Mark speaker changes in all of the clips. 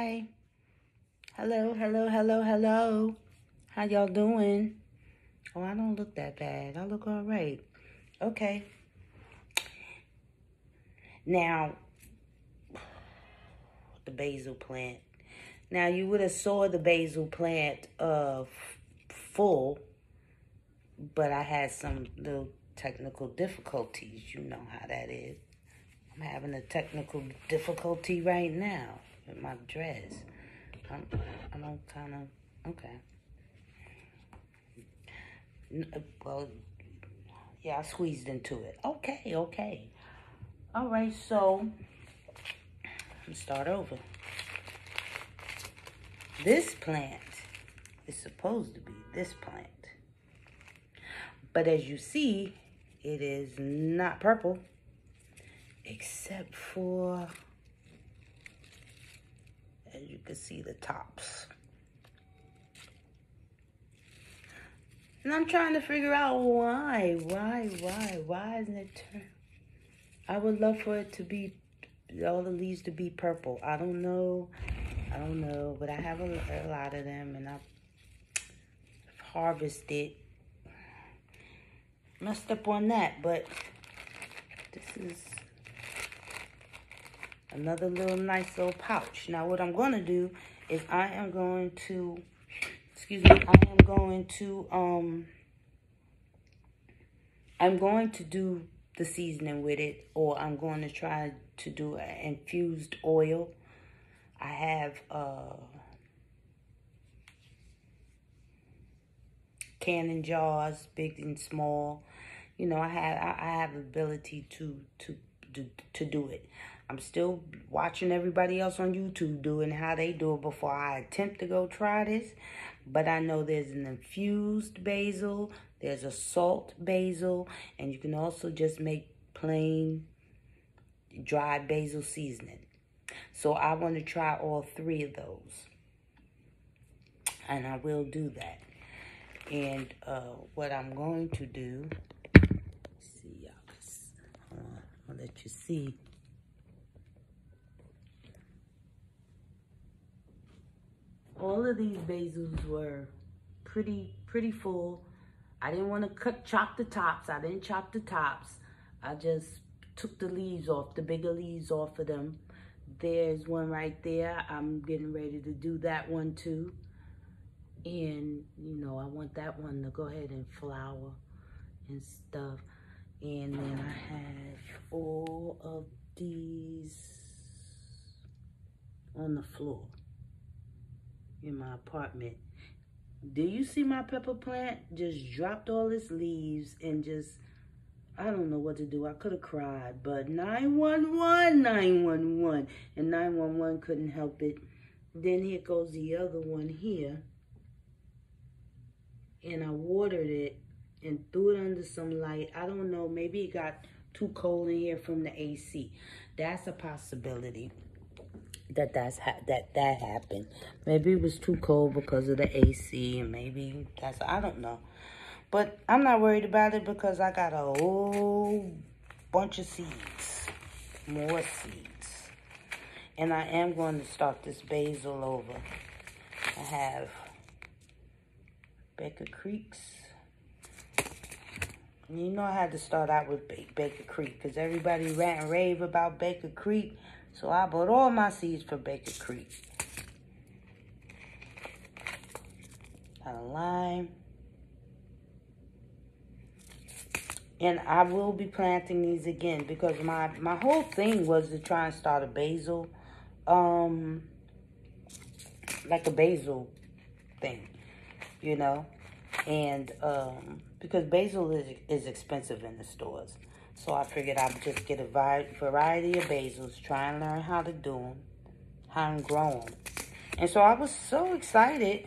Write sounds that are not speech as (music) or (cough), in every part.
Speaker 1: Hi. Hello, hello, hello, hello. How y'all doing? Oh, I don't look that bad. I look all right. Okay. Now, the basil plant. Now, you would have saw the basil plant uh, full, but I had some little technical difficulties. You know how that is. I'm having a technical difficulty right now with my dress. I'm, I don't kind of, okay. Uh, well, yeah, I squeezed into it. Okay, okay. All right, so let's start over. This plant is supposed to be this plant. But as you see, it is not purple except for, you can see, the tops. And I'm trying to figure out why, why, why, why isn't it turn? I would love for it to be, all the leaves to be purple. I don't know, I don't know, but I have a, a lot of them and I've harvested. Messed up on that, but this is another little nice little pouch. Now what I'm going to do is I am going to, excuse me, I am going to, um, I'm going to do the seasoning with it or I'm going to try to do an infused oil. I have, uh, canning jars, big and small. You know, I have I, have ability to to to to do it. I'm still watching everybody else on YouTube doing how they do it before I attempt to go try this. But I know there's an infused basil, there's a salt basil, and you can also just make plain dried basil seasoning. So I want to try all three of those. And I will do that. And uh, what I'm going to do, see y'all, I'll let you see all of these basils were pretty, pretty full. I didn't want to cut, chop the tops. I didn't chop the tops. I just took the leaves off, the bigger leaves off of them. There's one right there. I'm getting ready to do that one too. And, you know, I want that one to go ahead and flower and stuff. And then I have all of these on the floor in my apartment. Do you see my pepper plant? Just dropped all its leaves and just, I don't know what to do. I could have cried, but 911, 911. And 911 couldn't help it. Then here goes the other one here. And I watered it and threw it under some light. I don't know. Maybe it got too cold in here from the AC. That's a possibility that that's that that happened. Maybe it was too cold because of the AC, and maybe that's I don't know. But I'm not worried about it because I got a whole bunch of seeds, more seeds, and I am going to start this basil over. I have Baker Creeks. You know I had to start out with Baker Creek because everybody ran and rave about Baker Creek. So I bought all my seeds for Baker Creek. Got a lime. And I will be planting these again because my, my whole thing was to try and start a basil, um, like a basil thing, you know? And um, because basil is, is expensive in the stores. So I figured I'd just get a variety of basils, try and learn how to do them, how to grow them. And so I was so excited.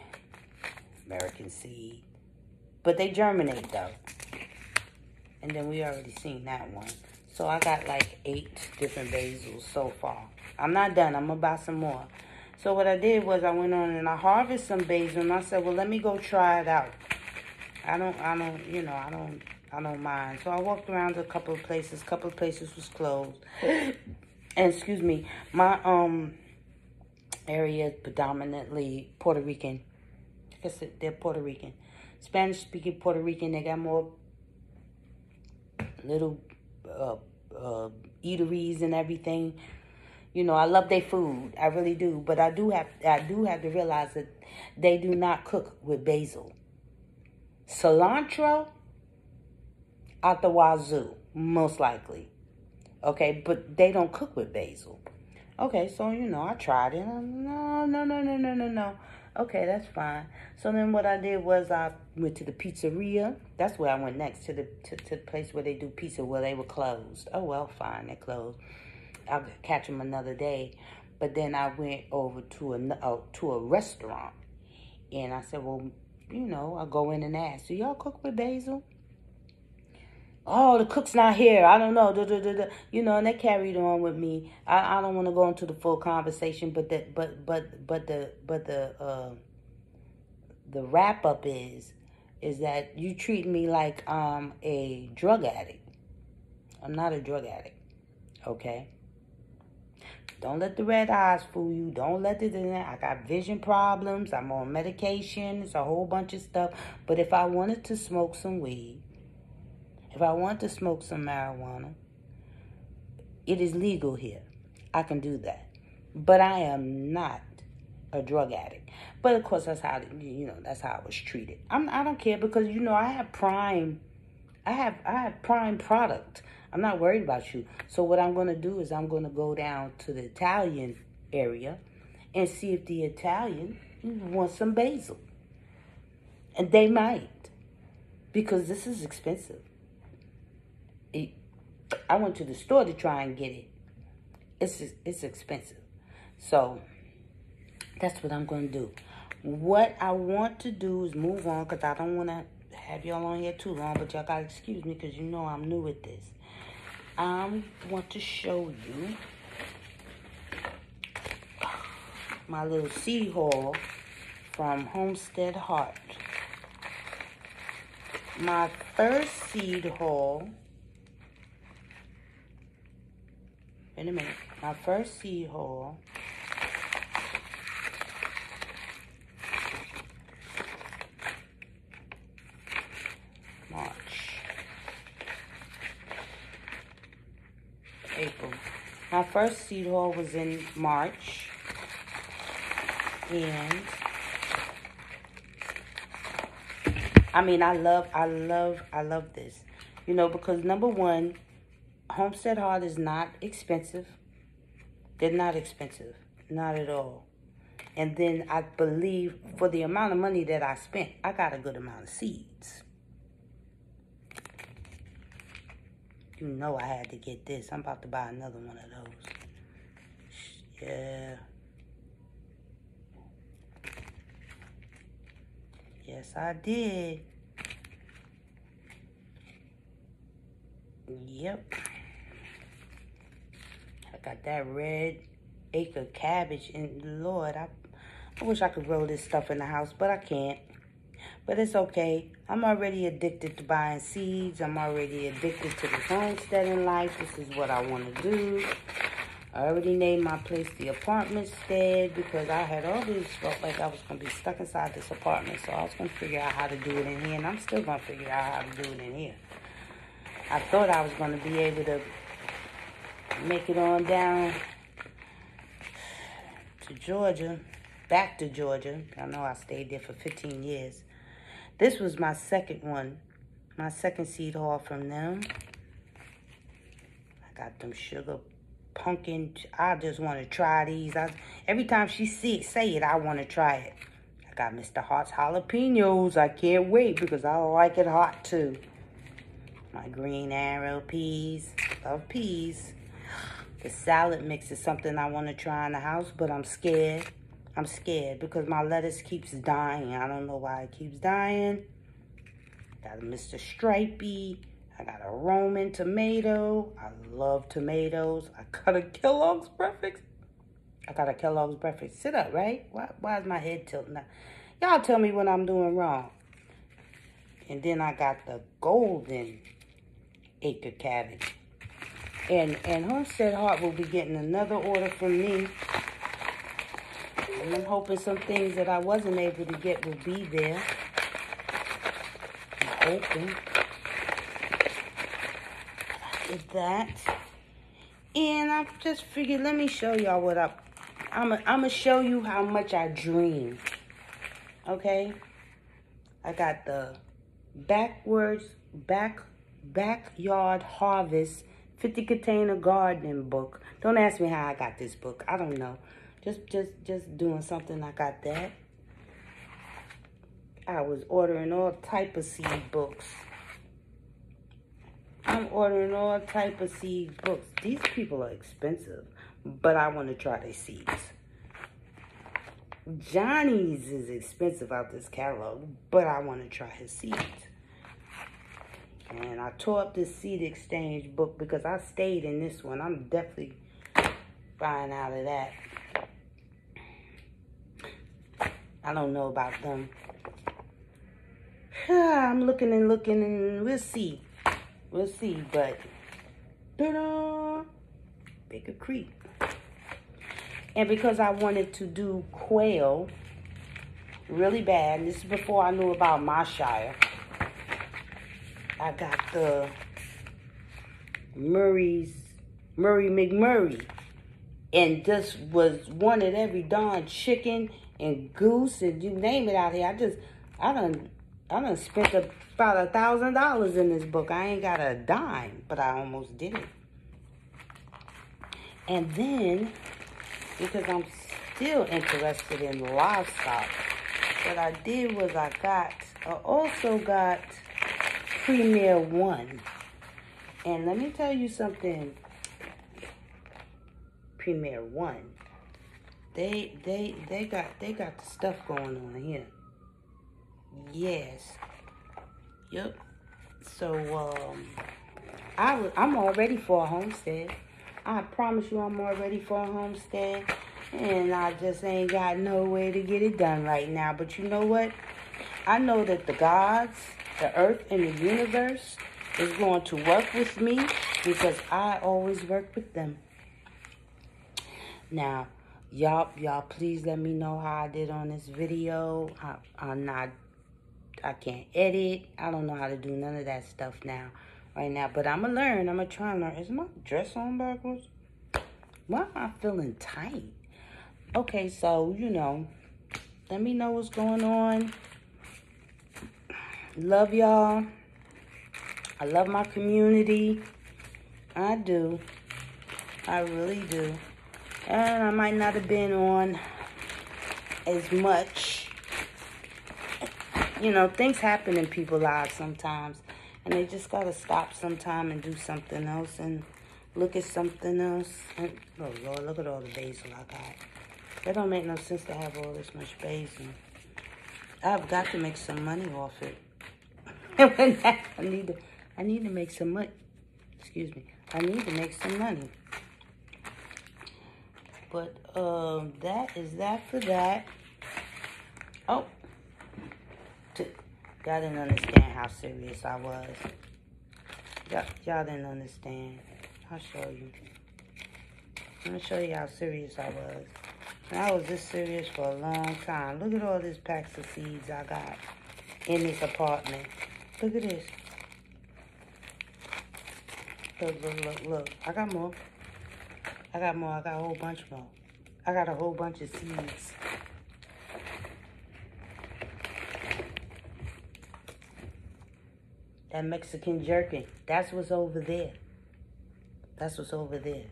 Speaker 1: American seed. But they germinate though. And then we already seen that one. So I got like eight different basils so far. I'm not done. I'm going to buy some more. So what I did was I went on and I harvested some basil and I said, well, let me go try it out. I don't, I don't, you know, I don't I don't mind. So I walked around a couple of places. A couple of places was closed. (laughs) and excuse me, my um area, is predominantly Puerto Rican. I guess they're Puerto Rican. Spanish speaking Puerto Rican, they got more little uh, uh, eateries and everything. You know, I love their food. I really do. But I do have I do have to realize that they do not cook with basil. Cilantro out the wazoo, most likely. Okay, but they don't cook with basil. Okay, so you know, I tried it. No, no, no, no, no, no, no. Okay, that's fine. So then what I did was I went to the pizzeria. That's where I went next to the to, to the place where they do pizza. Where they were closed. Oh well, fine, they closed. I'll catch them another day. But then I went over to a uh, to a restaurant, and I said, well, you know, I go in and ask, do y'all cook with basil? oh, the cook's not here. I don't know. You know, and they carried on with me. I, I don't want to go into the full conversation, but the but but but the but the uh, the wrap up is is that you treat me like I'm a drug addict. I'm not a drug addict. Okay. Don't let the red eyes fool you. Don't let the. I got vision problems. I'm on medication. It's a whole bunch of stuff. But if I wanted to smoke some weed, if I want to smoke some marijuana, it is legal here. I can do that. But I am not a drug addict. But of course, that's how you know that's how I was treated. I'm I don't care because you know I have prime, I have I have prime product. I'm not worried about you. So what I'm going to do is I'm going to go down to the Italian area and see if the Italian wants some basil, and they might because this is expensive it, I went to the store to try and get it. It's it's expensive. So that's what I'm going to do. What I want to do is move on because I don't want to have y'all on here too long, but y'all got to excuse me because you know I'm new at this. I want to show you my little seed haul from Homestead Heart. My first seed haul in a minute. My first seed haul. March. April. My first seed haul was in March. And I mean, I love, I love, I love this. You know, because number one, Homestead Heart is not expensive. They're not expensive. Not at all. And then I believe for the amount of money that I spent, I got a good amount of seeds. You know I had to get this. I'm about to buy another one of those. Yeah. Yes, I did. Yep I got that red acre cabbage. And Lord, I, I wish I could grow this stuff in the house, but I can't. But it's okay. I'm already addicted to buying seeds. I'm already addicted to this homesteading life. This is what I want to do. I already named my place the apartment stead because I had always felt like I was going to be stuck inside this apartment. So I was going to figure out how to do it in here. And I'm still going to figure out how to do it in here. I thought I was going to be able to make it on down to Georgia, back to Georgia. I know I stayed there for 15 years. This was my second one, my second seed haul from them. I got them sugar pumpkin. I just want to try these. I, every time she see it, say it, I want to try it. I got Mr. Hart's jalapenos. I can't wait because I like it hot too. My green arrow peas. Love peas. The salad mix is something I want to try in the house, but I'm scared. I'm scared because my lettuce keeps dying. I don't know why it keeps dying. Got a Mr. Stripey. I got a Roman tomato. I love tomatoes. I got a Kellogg's breakfast. I got a Kellogg's breakfast. Sit up, right? Why, why is my head tilting? Y'all tell me when I'm doing wrong. And then I got the golden acre cabbage. And, and Homestead Heart will be getting another order from me. And I'm hoping some things that I wasn't able to get will be there. I'm hoping. Did that. And I just figured, let me show y'all what I... I'm going to show you how much I dream. Okay? I got the backwards, back, backyard harvest 50 container gardening book. Don't ask me how I got this book. I don't know. Just, just, just doing something. I got that. I was ordering all type of seed books. I'm ordering all type of seed books. These people are expensive, but I want to try their seeds. Johnny's is expensive out this catalog, but I want to try his seeds. And I tore up this seed exchange book because I stayed in this one. I'm definitely buying out of that. I don't know about them. (sighs) I'm looking and looking and we'll see. We'll see, but ta-da, Baker Creek. And because I wanted to do quail really bad, and this is before I knew about my shire, I got the Murray's, Murray McMurray. And this was wanted every darn chicken and goose and you name it out here. I just, I done, I done spent about a thousand dollars in this book. I ain't got a dime, but I almost did it. And then because I'm still interested in livestock. What I did was I got, I also got Premier One. And let me tell you something, Premier One. They they they got they got the stuff going on here. Yes. Yep. So um I'm all ready for a homestead. I promise you I'm all ready for a homestead. And I just ain't got no way to get it done right now. But you know what? I know that the gods, the earth, and the universe is going to work with me because I always work with them. Now, y'all, y'all, please let me know how I did on this video. I, I'm not, I can't edit. I don't know how to do none of that stuff now right now. But I'm going to learn. I'm going to try and learn. Is my dress on backwards? Why am I feeling tight? Okay, so, you know, let me know what's going on. Love y'all. I love my community. I do. I really do. And I might not have been on as much. You know, things happen in people's lives sometimes. And they just got to stop sometime and do something else and look at something else. And, oh, Lord, look at all the basil I got. That don't make no sense to have all this much basil. I've got to make some money off it. (laughs) I need to, I need to make some money. Excuse me. I need to make some money. But um, that is that for that. Oh, Y'all didn't understand how serious I was. Y'all didn't understand. I'll show you. I'm going to show you how serious I was. And I was this serious for a long time. Look at all these packs of seeds I got in this apartment. Look at this. Look, look, look, look. I got more. I got more. I got a whole bunch more. I got a whole bunch of seeds. That Mexican gherkin. That's what's over there. That's what's over there.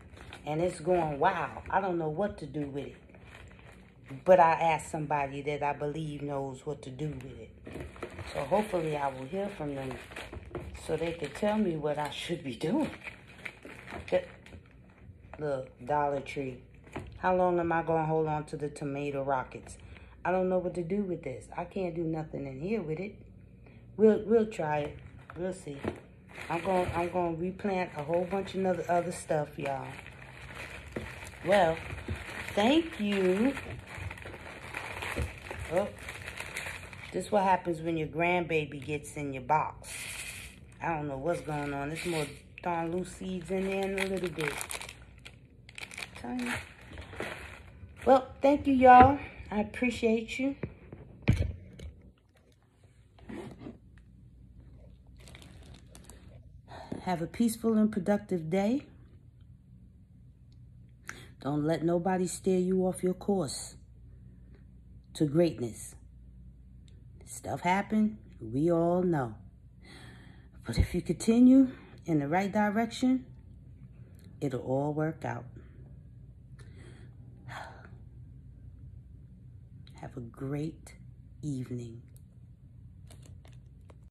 Speaker 1: And it's going wow. I don't know what to do with it. But I asked somebody that I believe knows what to do with it. So hopefully I will hear from them so they can tell me what I should be doing. Look, Dollar Tree. How long am I going to hold on to the tomato rockets? I don't know what to do with this. I can't do nothing in here with it. We'll we'll try it. We'll see. I'm going I'm going to replant a whole bunch of other other stuff, y'all. Well, thank you. Oh, this is what happens when your grandbaby gets in your box. I don't know what's going on. There's more darn loose seeds in there in a little bit. Well, thank you, y'all. I appreciate you. Have a peaceful and productive day. Don't let nobody steer you off your course to greatness. Stuff happen, we all know. But if you continue in the right direction, it'll all work out. Have a great evening.